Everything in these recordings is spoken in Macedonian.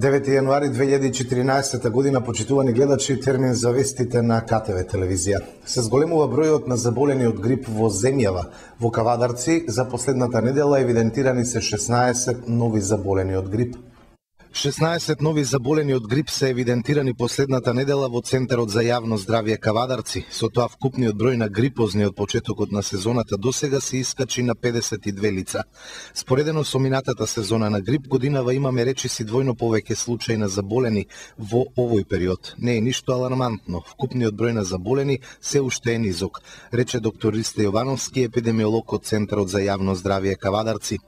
9 јануари 2014 година, почитувани гледачи, термин за вестите на КТВ телевизија. Се зголемува бројот на заболени од грип во земјава. Во Кавадарци за последната недела евидентирани се 16 нови заболени од грип. 16 нови заболени од грип се евидентирани последната недела во Центарот за јавно здравје Кавадарци. Со тоа вкупниот број на грипозни од почетокот на сезоната до сега се искачи на 52 лица. Споредено со минатата сезона на грип, годинава имаме речиси двојно повеќе случаи на заболени во овој период. Не е ништо алармантно. Вкупниот број на заболени се уште е низок, рече доктор Ристе Јовановски, епидемиолог од Центарот за јавно здравје Кавадарци.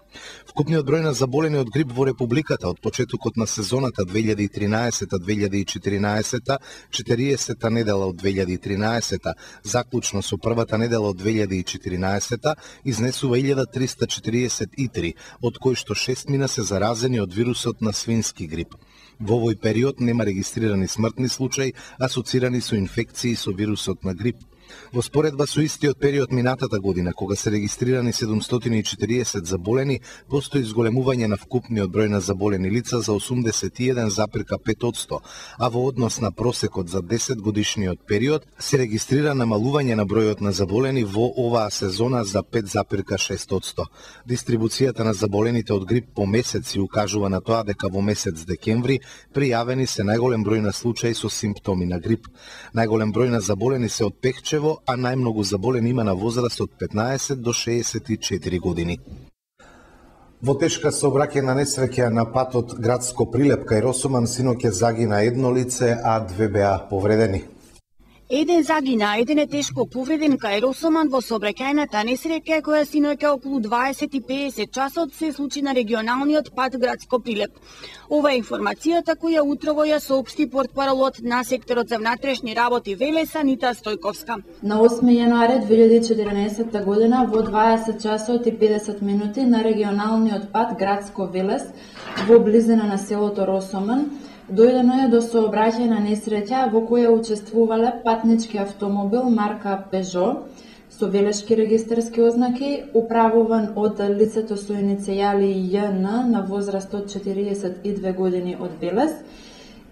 Вкупниот број на заболени од грип во Републиката од почетокот на сезоната 2013-2014, 40-та недела од 2013, заклучно со првата недела од 2014, изнесува 1343, од кои што 6 мина се заразени од вирусот на свински грип. Во овој период нема регистрирани смртни случаи асоцирани со инфекции со вирусот на грип. Во споредба со истиот период минатата година, кога се регистрирани 740 заболени, постои зголемување на вкупниот број на заболени лица за 81,5%, а во однос на просекот за 10 годишниот период се регистрира намалување на бројот на заболени во оваа сезона за 5,6%. Дистрибуцијата на заболените од грип по месеци укажува на тоа дека во месец декември пријавени се најголем број на случаи со симптоми на грип. Најголем број на заболени се од Пехче Сарајево, а најмногу заболени има на возраст од 15 до 64 години. Во тешка сообраќајна несреќа на патот градско Прилеп кај Росуман синоќе загина едно лице, а две беа повредени. Еден загина, еден е тешко повреден кај Росоман во сообраќајната несреќа која синоќа околу 20:50 часот се случи на регионалниот пат градско Прилеп. Ова е информацијата која утрово ја соопшти портпаролот на секторот за внатрешни работи Велеса Нита Стојковска. На 8 јануари 2014 година во 20 часот и 50 минути на регионалниот пат градско Велес во близина на селото Росоман дојдено е до сообраќајна несреќа во која учествувале патнички автомобил марка Peugeot со велешки регистарски ознаки, управуван од лицето со иницијали ЈН на возраст од 42 години од Белес,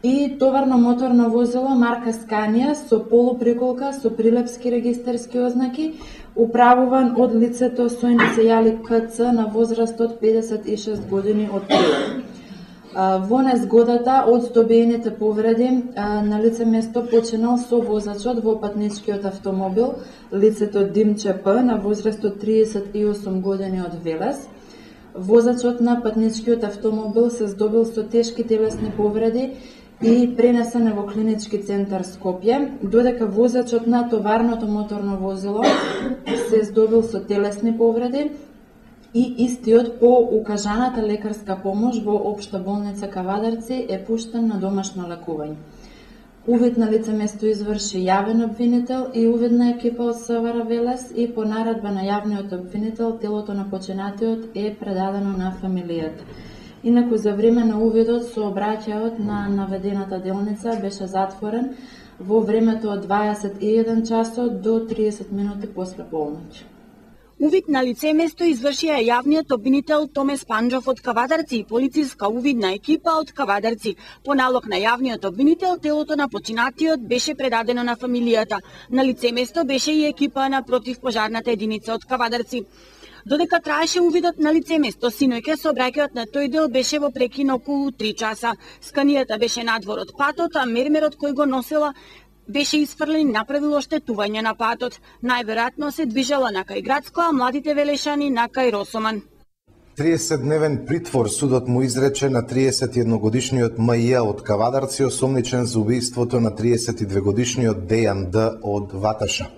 и товарно моторно возило марка Сканија со полуприколка со прилепски регистарски ознаки, управуван од лицето со иницијали КЦ на возраст од 56 години од Белес. Во незгодата од здобиените повреди на лице место починал со возачот во патничкиот автомобил, лицето Димче П на возраст од 38 години од Велес. Возачот на патничкиот автомобил се здобил со тешки телесни повреди и пренесен е во клинички центар Скопје, додека возачот на товарното моторно возило се здобил со телесни повреди и истиот по укажаната лекарска помош во Обшта болница Кавадарци е пуштен на домашно лекување. Увид на лице место изврши јавен обвинител и увидна екипа од СВР Велес и по наредба на јавниот обвинител телото на починатиот е предадено на фамилијата. Инаку за време на увидот сообраќајот на наведената делница беше затворен во времето од 21 часот до 30 минути после полноќ. Увид на лице место извршија јавниот обвинител Томе Панджов од Кавадарци и полициска увидна екипа од Кавадарци. По налог на јавниот обвинител, телото на починатиот беше предадено на фамилијата. На лице место беше и екипа на противпожарната единица од Кавадарци. Додека траеше увидот на лице место, синојке сообраќајот на тој дел беше во прекин околу 3 часа. Сканијата беше надвор од патот, а мермерот кој го носела беше исфрлен и направил оштетување на патот. Најверојатно се движела на кај градско, а младите велешани на кај Росоман. 30-дневен притвор судот му изрече на 31-годишниот МЈ од Кавадарци осомничен за убиството на 32-годишниот Дејан Д од Ваташа.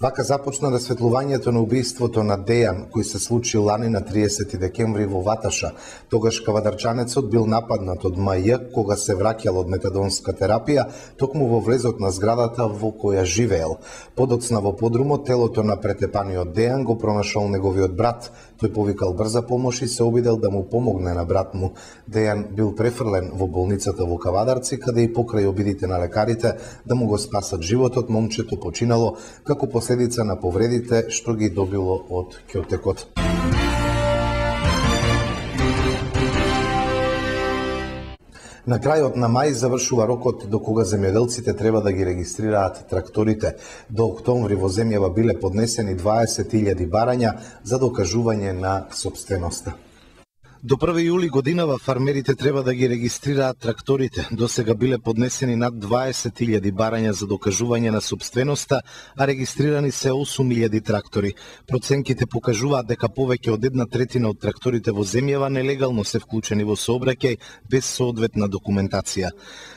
Вака започна расветлувањето на убиството на Дејан, кој се случи лани на 30 декември во Ваташа. Тогаш кавадарчанецот бил нападнат од МЈ кога се враќал од метадонска терапија, токму во влезот на зградата во која живеел. Подоцна во подрумот телото на претепаниот Дејан го пронашол неговиот брат. Тој повикал брза помош и се обидел да му помогне на брат му. Дејан бил префрлен во болницата во Кавадарци, каде и покрај обидите на лекарите да му го спасат животот, момчето починало како после последица на повредите што ги добило од Кјотекот. На крајот на мај завршува рокот до кога земјоделците треба да ги регистрираат тракторите. До октомври во земјава биле поднесени 20.000 барања за докажување на собственоста. До 1 јули годинава фармерите треба да ги регистрираат тракторите. До сега биле поднесени над 20.000 барања за докажување на собственоста, а регистрирани се 8.000 трактори. Проценките покажуваат дека повеќе од една третина од тракторите во земјава нелегално се вклучени во сообраќај без соодветна документација.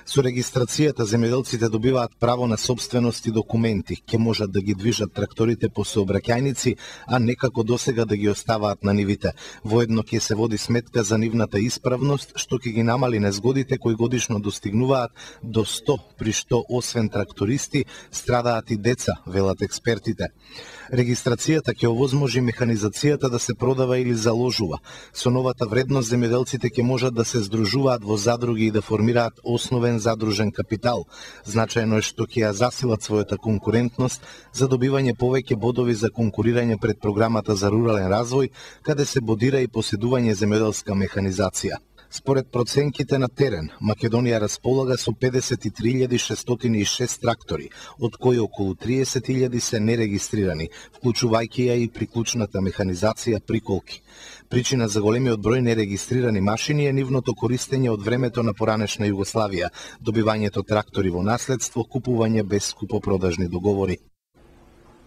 Со регистрацијата земјоделците добиваат право на собственост и документи, ќе можат да ги движат тракторите по сообраќајници, а некако досега да ги оставаат на нивите. Воедно ќе се води сметка за нивната исправност, што ќе ги намали незгодите кои годишно достигнуваат до 100, при што освен трактористи страдаат и деца, велат експертите. Регистрацијата ќе овозможи механизацијата да се продава или заложува. Со новата вредност земјоделците ќе можат да се здружуваат во задруги и да формираат основен задружен капитал. Значајно е што ќе ја засилат својата конкурентност за добивање повеќе бодови за конкурирање пред програмата за рурален развој, каде се бодира и поседување земјоделска механизација. Според проценките на терен, Македонија располага со 53.606 трактори, од кои околу 30.000 се нерегистрирани, вклучувајќи ја и приклучната механизација приколки. Причина за големиот број нерегистрирани машини е нивното користење од времето на поранешна Југославија, добивањето трактори во наследство, купување без купопродажни договори.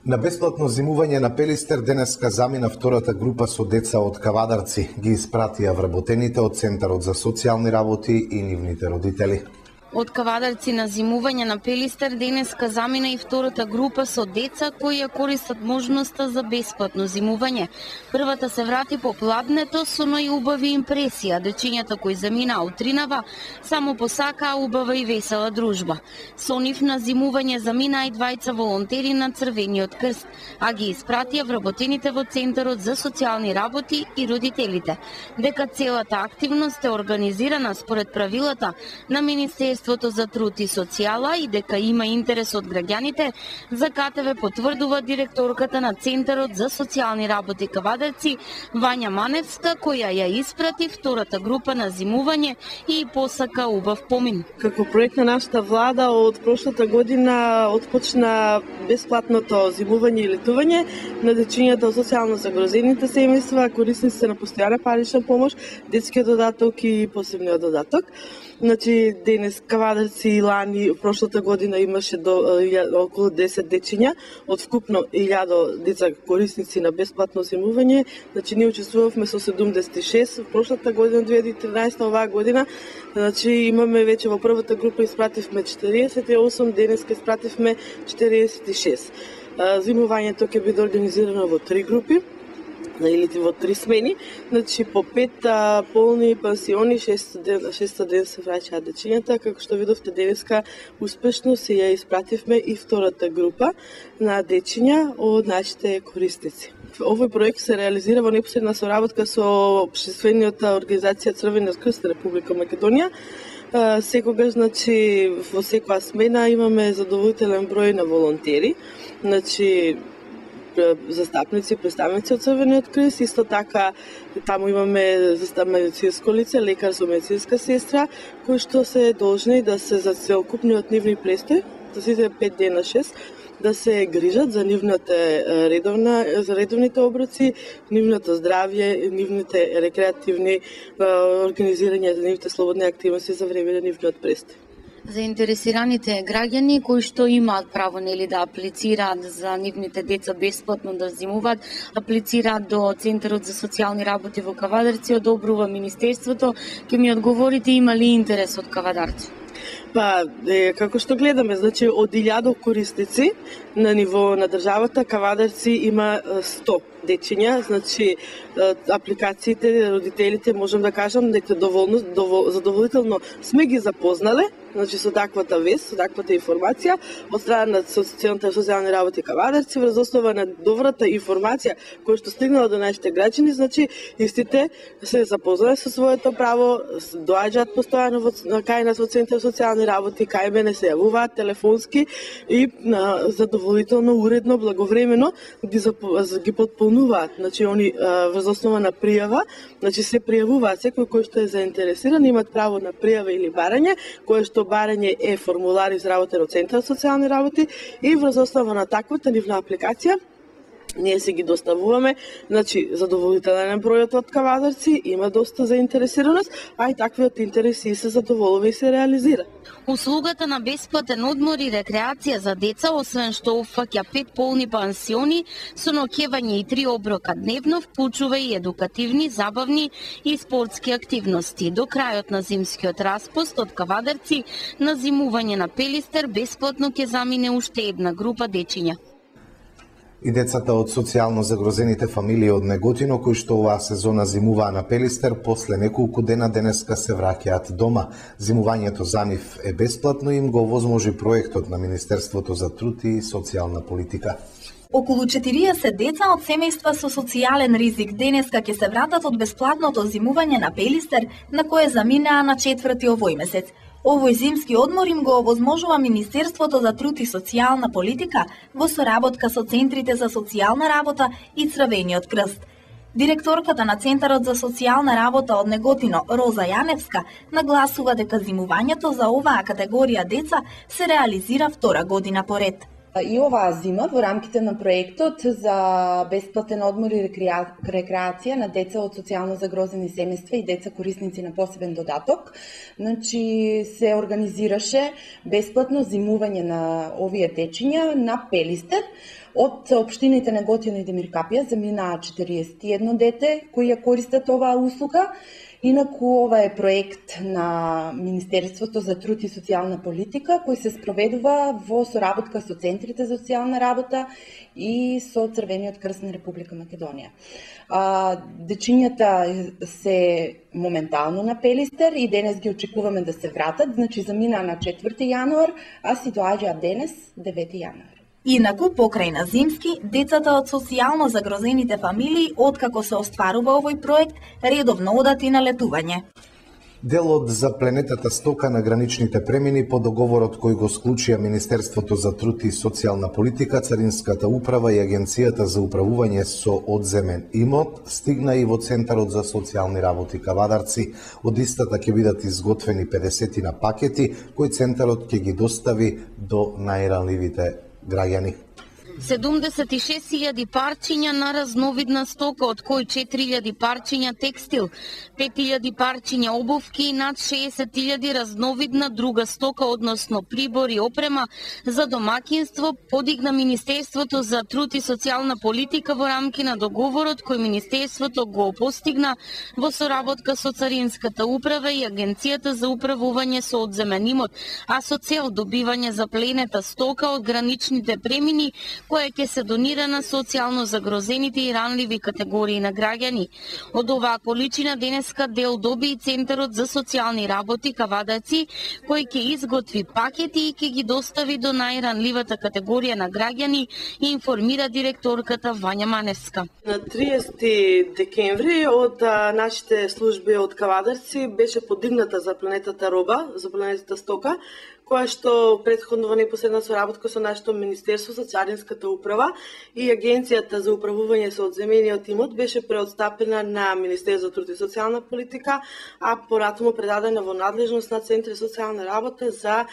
На бесплатно зимување на Пелистер денеска замина втората група со деца од Кавадарци. Ги испратија вработените од Центарот за социјални работи и нивните родители. Од кавадарци на зимување на Пелистер денеска замина и втората група со деца кои ја користат можноста за бесплатно зимување. Првата се врати по пладнето со убави импресија. Дечињата кои замина утринава само посакаа убава и весела дружба. Со нив на зимување замина и двајца волонтери на Црвениот крст, а ги испратија вработените во Центарот за социјални работи и родителите. Дека целата активност е организирана според правилата на Министерството Министерството за труд и социјала и дека има интерес од граѓаните, за КТВ потврдува директорката на Центарот за социјални работи Кавадерци Вања Маневска, која ја испрати втората група на зимување и посака убав помин. Како проект на нашата влада од прошлата година отпочна бесплатното зимување и летување на дечињата од социјално загрозените семејства, корисниците на постојана парична помош, детскиот додаток и посебниот додаток. Значи, денес Кавадарци и Лани прошлата година имаше до околу 10 дечиња од вкупно 1000 деца корисници на бесплатно зимување. Значи, ние учествувавме со 76 прошлата година, 2013 оваа година. Значи, имаме веќе во првата група испративме 48, денес ке испративме 46. Зимувањето ќе биде организирано во три групи или во три смени, значи по пет а, полни пансиони, шест ден, шест ден се враќаат дечињата, како што видовте денеска успешно се ја испративме и втората група на дечиња од нашите корисници. Овој проект се реализира во непосредна соработка со Обштествениот организација Црвениот крст на Република Македонија, секогаш, значи, во секоја смена имаме задоволителен број на волонтери. Значи, застапници, представници од Црвениот крест, исто така таму имаме медицинско лице, лекар со медицинска сестра, кои што се должни да се за целокупниот нивни престој, за сите 5 дена 6, да се грижат за нивната редовна за редовните оброци, нивното здравје, нивните рекреативни организирања, за нивните слободни активности за време на нивниот престој заинтересираните граѓани кои што имаат право нели да аплицираат за нивните деца бесплатно да зимуваат, аплицираат до Центарот за социјални работи во Кавадарци, одобрува Министерството, ќе ми одговорите има ли интерес од Кавадарци? Па, е, како што гледаме, значи од 1000 корисници на ниво на државата, Кавадарци има 100 дечиња, значи апликациите, родителите, можам да кажам дека доволно, довол, задоволително сме ги запознале, значи со таквата вест, со таквата информација од страна на Центар социјални работи Кавадарци врз основа на добрата информација која што стигнала до нашите граѓани, значи истите се запознале со своето право, доаѓаат постојано во кај нас во Центар социјални работи, кај мене се јавуваат телефонски и на, задоволително, уредно, благовремено ги, ги подполнуваат. Значи, они врз основа на пријава, значи се пријавуваат секој кој што е заинтересиран, имат право на пријава или барање, кое што барање е формулар изработен од Центар социјални работи и врз основа на таквата нивна апликација ние се ги доставуваме, значи задоволителен бројот од кавадарци, има доста заинтересираност, а и таквиот интерес и се задоволува и се реализира. Услугата на бесплатен одмор и рекреација за деца, освен што офаќа пет полни пансиони со ноќевање и три оброка дневно, вклучува и едукативни, забавни и спортски активности. До крајот на зимскиот распост од кавадарци на зимување на Пелистер бесплатно ќе замине уште една група дечиња и децата од социјално загрозените фамилии од Неготино, кои што оваа сезона зимуваа на Пелистер, после неколку дена денеска се враќаат дома. Зимувањето за нив е бесплатно и им го возможи проектот на Министерството за труд и социјална политика. Околу 40 деца од семејства со социјален ризик денеска ќе се вратат од бесплатното зимување на Пелистер, на кое заминаа на четврти овој месец. Овој зимски одмор им го овозможува Министерството за труд и социјална политика во соработка со центрите за социјална работа и Црвениот крст. Директорката на Центарот за социјална работа од Неготино, Роза Јаневска, нагласува дека зимувањето за оваа категорија деца се реализира втора година поред. И оваа зима во рамките на проектот за бесплатен одмор и рекреација на деца од социјално загрозени семејства и деца корисници на посебен додаток, значи се организираше бесплатно зимување на овие течиња на Пелистер, Од општините Неготино и Демиркапија заминаа 41 дете кои ја користат оваа услуга Инаку ова е проект на Министерството за труд и социјална политика кој се спроведува во соработка со центрите за социјална работа и со Црвениот крст на Република Македонија. А, дечињата се моментално на Пелистер и денес ги очекуваме да се вратат, значи заминаа на 4 јануар, а си доаѓаат денес 9 јануар. Инаку, покрај на зимски, децата од социјално загрозените фамилии, откако се остварува овој проект, редовно одат и на летување. Делот за пленетата стока на граничните премини по договорот кој го склучија Министерството за труд и социјална политика, Царинската управа и Агенцијата за управување со одземен имот, стигна и во Центарот за социјални работи Кавадарци. Од истата ќе бидат изготвени 50 на пакети, кои Центарот ќе ги достави до најранливите Draghi 76.000 парчиња на разновидна стока, од кои 4.000 парчиња текстил, 5.000 парчиња обувки и над 60.000 разновидна друга стока, односно прибор и опрема за домакинство, подигна Министерството за труд и социјална политика во рамки на договорот кој Министерството го постигна во соработка со Царинската управа и Агенцијата за управување со одземен имот, а со цел добивање за пленета стока од граничните премини која ќе се донира на социјално загрозените и ранливи категории на граѓани. Од оваа количина денеска дел доби и Центарот за социјални работи Кавадаци, кој ќе изготви пакети и ќе ги достави до најранливата категорија на граѓани, и информира директорката Вања Маневска. На 30 декември од нашите служби од Кавадарци беше подигната за планетата роба, за планетата стока, која што предходно во непосредна соработка со нашето Министерство за Царинската управа и Агенцијата за управување со одземениот имот беше преотстапена на Министерство за труд и социјална политика, а поратомо предадена во надлежност на Центри социјална работа за е,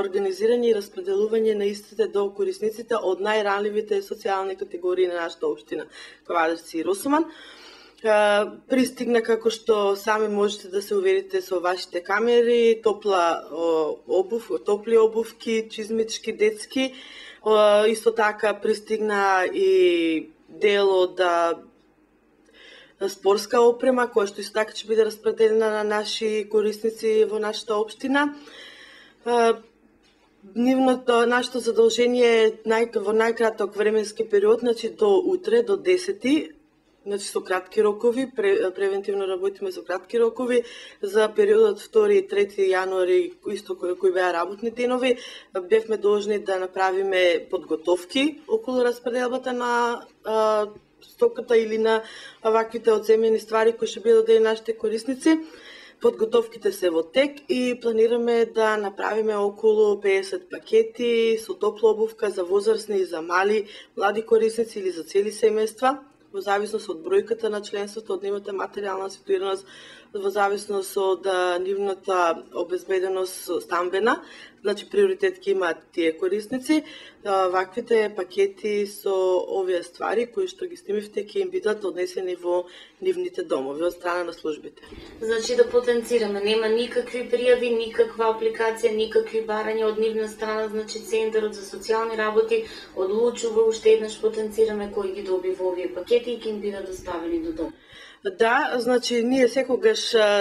организирање и распределување на истите до корисниците од најранливите социјални категории на нашата општина, Кавадарци и Русуман пристигна како што сами можете да се уверите со вашите камери, топла обув, топли обувки, чизмички, детски. Исто така пристигна и дел од спорска опрема, која што исто така ќе биде распределена на наши корисници во нашата општина. Нивното, нашето задолжение е нај, во најкраток временски период, значи до утре, до 10 значи со кратки рокови, пре, превентивно работиме со кратки рокови за периодот 2 и 3 јануари, исто кои, кои беа работни денови, бевме должни да направиме подготовки околу распределбата на а, стоката или на ваквите одземени ствари кои ќе бидат дели нашите корисници. Подготовките се во тек и планираме да направиме околу 50 пакети со топла обувка за возрастни и за мали, млади корисници или за цели семејства во зависност од бројката на членството, од нивната материјална ситуираност, во зависност од нивната обезбеденост стамбена, значи приоритет ќе имаат тие корисници. Ваквите пакети со овие ствари кои што ги снимивте ќе им бидат однесени во нивните домови од страна на службите. Значи да потенцираме, нема никакви пријави, никаква апликација, никакви барања од нивна страна, значи Центарот за социјални работи одлучува уште еднаш потенцираме кој ги доби во овие пакети и ќе им бидат доставени до дом. Да, значи ние секогаш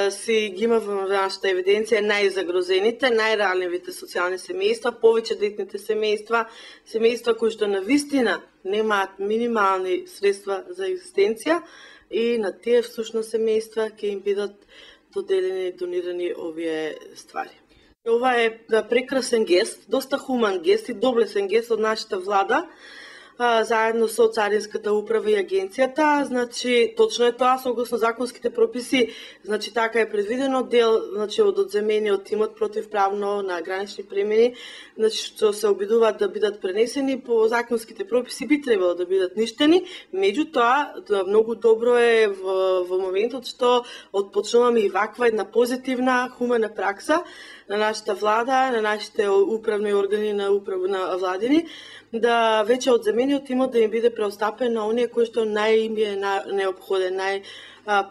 си ги имаме во нашата евиденција најзагрозените, најранливите социјални семејства, повеќе детните семејства, семејства кои што на вистина немаат минимални средства за екзистенција и на тие всушност семејства ќе им бидат доделени и донирани овие ствари. Ова е прекрасен гест, доста хуман гест и доблесен гест од нашата влада, а, заедно со Царинската управа и агенцијата, значи точно е тоа согласно законските прописи, значи така е предвидено. Дел значи од одземениот имот противправно на гранични премени, значи што се обидуваат да бидат пренесени по законските прописи би требало да бидат ништени, меѓутоа да, многу добро е во, во моментот што отпочнуваме и ваква една позитивна хумана пракса на нашата влада, на нашите управни органи на управ на владини, да веќе од земениот имот да им биде преостапен на оние кои што нај им е необходен, нај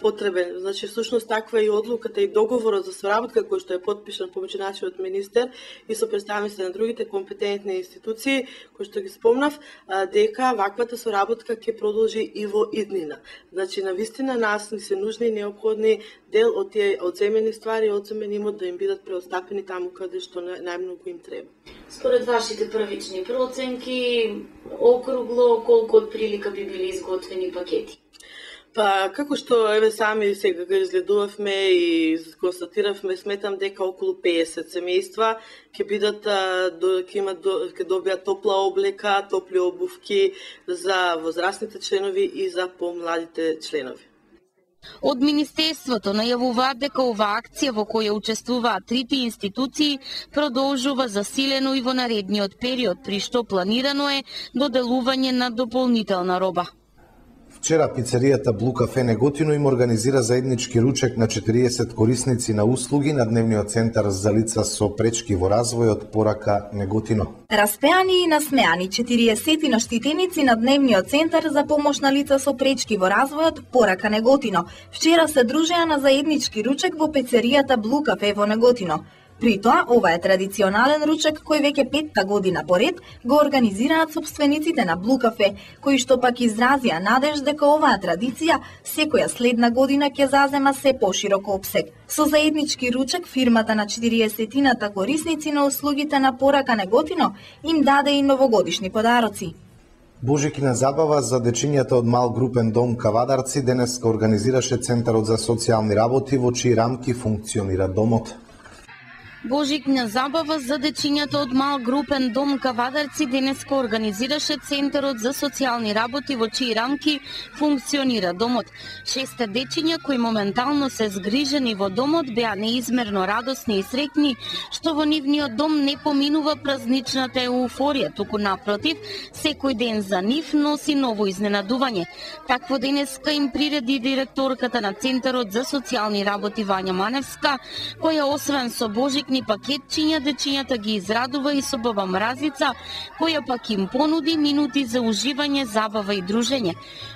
потребен. Значи, всушност, таква и одлуката и договорот за соработка кој што е подпишан помеѓу нашиот министер и со представници на другите компетентни институции, кои што ги спомнав, дека ваквата соработка ќе продолжи и во иднина. Значи, на вистина нас ни се нужни и необходни дел од тие одземени ствари, одземени имот да им бидат преостапени таму каде што најмногу им треба. Според вашите првични проценки, округло колку од прилика би били изготвени пакети? Па, како што еве сами сега го изгледувавме и констатиравме, сметам дека околу 50 семејства ќе бидат ќе имат ќе добијат топла облека, топли обувки за возрастните членови и за помладите членови. Од Министерството најавуваат дека оваа акција во која учествуваат трите институции продолжува засилено и во наредниот период, при што планирано е доделување на дополнителна роба. Вчера пицеријата Блу Кафе Неготино им организира заеднички ручек на 40 корисници на услуги на Дневниот центар за лица со пречки во развојот порака Неготино. Распеани и насмеани 40 наштитеници на Дневниот центар за помош на лица со пречки во развојот порака Неготино вчера се дружеа на заеднички ручек во пицеријата Блу Кафе во Неготино. При тоа, ова е традиционален ручек кој веќе петта година поред го организираат собствениците на Блу Кафе, кои што пак изразија надеж дека оваа традиција секоја следна година ќе зазема се поширок обсек. Со заеднички ручек фирмата на 40-тината корисници на услугите на порака Неготино им даде и новогодишни подароци. Божикина забава за дечињата од мал групен дом Кавадарци денес организираше Центарот за социјални работи во чии рамки функционира домот. Божикна забава за дечињата од мал групен дом Кавадарци денеска организираше Центарот за социјални работи во чии рамки функционира домот. Шесте дечиња кои моментално се згрижени во домот беа неизмерно радосни и среќни што во нивниот дом не поминува празничната еуфорија, туку напротив, секој ден за нив носи ново изненадување. Такво денеска им приреди директорката на Центарот за социјални работи Вања Маневска, која освен со Божик пакетни пакетчиња дечињата ги израдува и со баба Мразица, која пак им понуди минути за уживање, забава и дружење.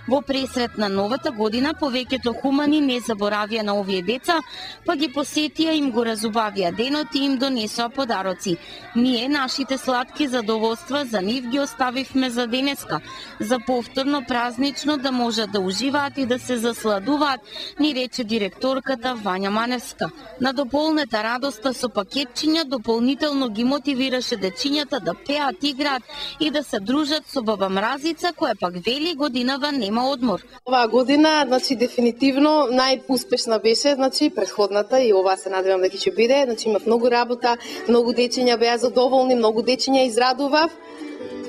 Во пресрет на новата година, повеќето хумани не заборавија на овие деца, па ги посетија им го разубавија денот и им донесоа подароци. Ние, нашите сладки задоволства, за нив ги оставивме за денеска, за повторно празнично да можат да уживаат и да се засладуваат, ни рече директорката Вања Маневска. На дополнета радоста со пакетчиња дополнително ги мотивираше дечињата да пеат, играат и да се дружат со баба Мразица, која пак вели годинава нема одмор. Оваа година, значи дефинитивно најуспешна беше, значи предходната и ова се надевам дека ќе биде, значи имав многу работа, многу дечиња беа задоволни, многу дечиња израдував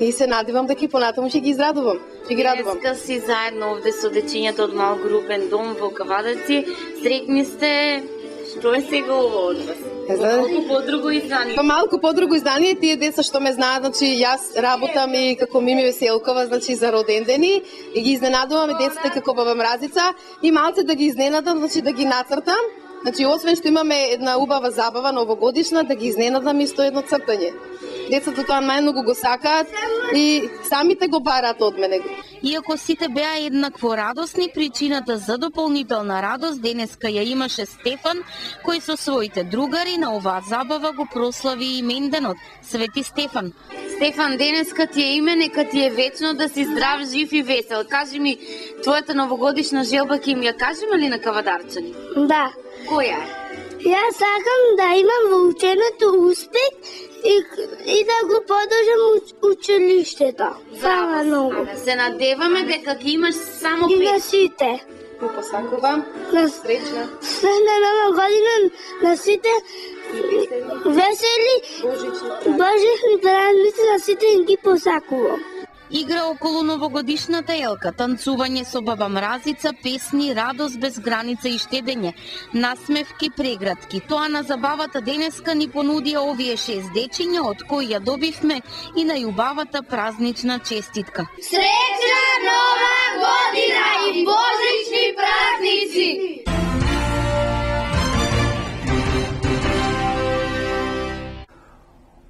и се надевам дека и понатаму ќе ги израдувам. Ќе ги радувам. Денеска си заедно овде со дечињата од мал групен дом во Кавадарци. Срекни сте Што е сега ово од вас? Малку подруго издание. Па малку подруго издание, тие деца што ме знаат, значи јас работам и како Мими Веселкова, значи за роден дени и ги изненадувам и децата како баба Мразица и малце да ги изненадам, значи да ги нацртам. Значи освен што имаме една убава забава новогодишна, да ги изненадам исто едно цртање. Децата тоа најмногу го сакаат и самите го бараат од мене. Иако сите беа еднакво радосни, причината за дополнителна радост денеска ја имаше Стефан, кој со своите другари на оваа забава го прослави именденот, Свети Стефан. Стефан, денеска ти е име, нека ти е вечно да си здрав, жив и весел. Кажи ми, твојата новогодишна желба ќе им ја кажеме ли на кавадарчани? Да. Која е? Јас сакам да имам во ученото успех и, и да го продолжам уч, училиштето. Фала многу. Да се надеваме дека ќе имаш само И пет. на сите. Го посакувам. На Среќна. средна нова година на сите весели Божична. Божихни празници на сите ги посакувам. Игра околу новогодишната елка, танцување со баба Мразица, песни, радост без граница и штедење, насмевки, преградки. Тоа на забавата денеска ни понудија овие шест дечиња, од кои ја добивме и најубавата празнична честитка. Среќна нова година и божични празници!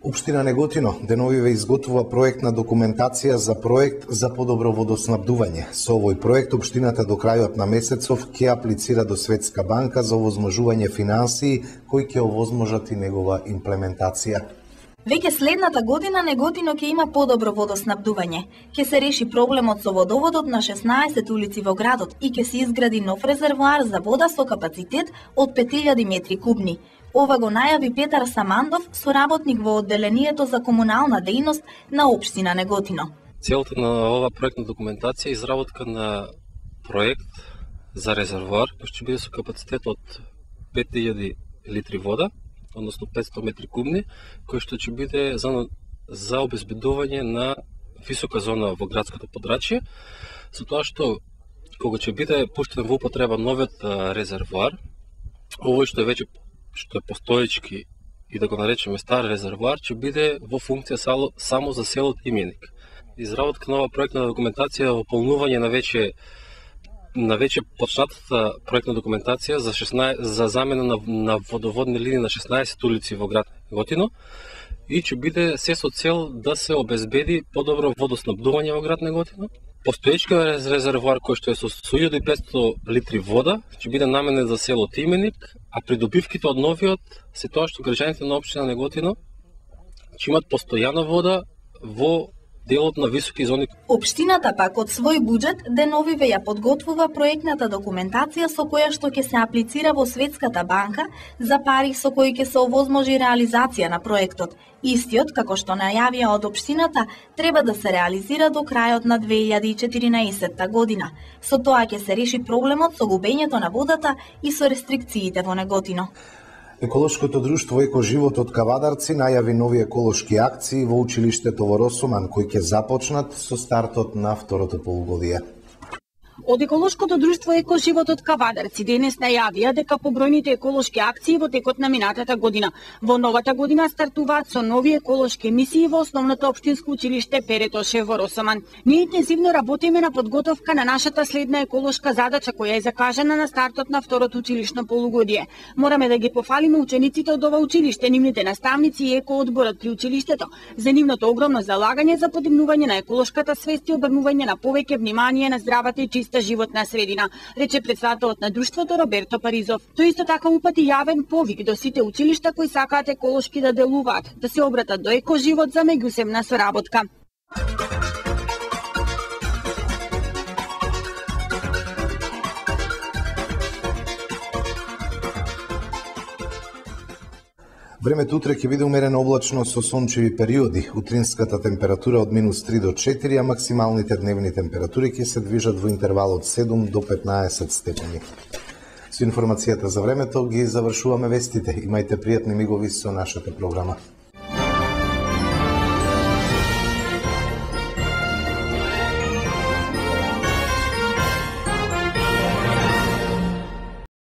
Обштина Неготино деновиве изготвува проектна документација за проект за подобро водоснабдување. Со овој проект Обштината до крајот на месецов ќе аплицира до Светска банка за овозможување финансии кои ќе овозможат и негова имплементација. Веќе следната година Неготино ќе има подобро водоснабдување. Ќе се реши проблемот со водоводот на 16 улици во градот и ќе се изгради нов резервоар за вода со капацитет од 5000 метри кубни. Ова го најави Петар Самандов, соработник во одделението за комунална дејност на општина Неготино. Целта на ова проектна документација е изработка на проект за резервоар, кој ќе биде со капацитет од 5000 литри вода, односно 500 метри кубни, кој што ќе биде за, за обезбедување на висока зона во градското подрачје, со тоа што кога ќе биде пуштен во употреба новиот резервоар, овој што е веќе што е постоечки и да го наречеме стар резервоар, ќе биде во функција сало- само за селот Именик. Изработка на ова проектна документација во полнување на веќе на веќе почнатата проектна документација за 16 за замена на, на водоводни линии на 16 улици во град Готино и ќе биде се со цел да се обезбеди подобро водоснабдување во град Неготино. Постоечкиот рез- резервоар кој што е со 1500 литри вода ќе биде наменет за село Тименик а придобивките од новиот се тоа што граѓаните на општина Неготино ќе имат постојана вода во делот на високи зони Општината пак од свој буџет деновиве ја подготвува проектната документација со која што ќе се аплицира во Светската банка за пари со кои ќе се овозможи реализација на проектот. Истиот, како што најавија од општината, треба да се реализира до крајот на 2014 година. Со тоа ќе се реши проблемот со губењето на водата и со рестрикциите во Неготино. Еколошкото друштво Еко живот од Кавадарци најави нови еколошки акции во училиштето во Росоман кои ќе започнат со стартот на второто полугодие. Од еколошкото друштво Еко животот Кавадарци денес најавија дека побројните еколошки акции во текот на минатата година. Во новата година стартуваат со нови еколошки мисии во основното општинско училиште Перетоше во Росоман. Ние интензивно работиме на подготовка на нашата следна еколошка задача која е закажана на стартот на второто училишно полугодие. Мораме да ги пофалиме учениците од ова училиште, нивните наставници и екоодборот при училиштето за нивното огромно залагање за подигнување на еколошката свест и обрнување на повеќе внимание на здравата и чиста животна средина, рече председателот на друштвото Роберто Паризов. Тој исто така упати јавен повик до сите училишта кои сакаат еколошки да делуваат, да се обратат до екоживот за меѓусебна соработка. Времето утре ќе биде умерено облачно со сончеви периоди. Утринската температура од минус 3 до 4, а максималните дневни температури ќе се движат во интервал од 7 до 15 степени. Со информацијата за времето ги завршуваме вестите. Имајте пријатни мигови со нашата програма.